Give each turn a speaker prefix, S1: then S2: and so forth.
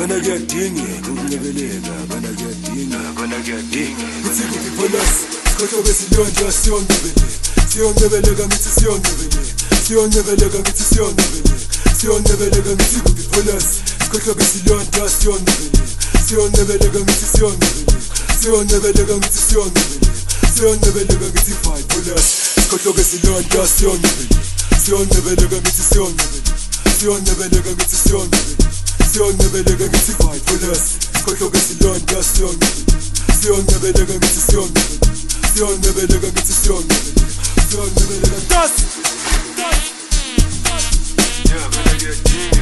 S1: Gonna get dingy, kukunyebelela, gonna get dingy, gonna get dingy. Ngithi kuphi phonas, sikhohlo besilonda siyonyebelela, siyonyebelela ngithi siyonyebelela, siyonyebelela ngithi siyonyebelela, siyonyebelela ngithi kuphi phonas, sikhohlo besilonda siyonyebelela, siyonyebelela ngithi siyonyebelela, siyonyebelela ngithi siyonyebelela, siyonyebelela ngithi five phonas, sikhohlo besilonda siyonyebelela, siyonyebelela ngithi siyonyebelela, siyonyebelela Zion ne belege gitsi fight for us Koto gitsi lön gas Zion ne belege Zion ne belege gitsi Zion ne belege Zion ne Zion Zion ne belege Das Das Das Yeah, belege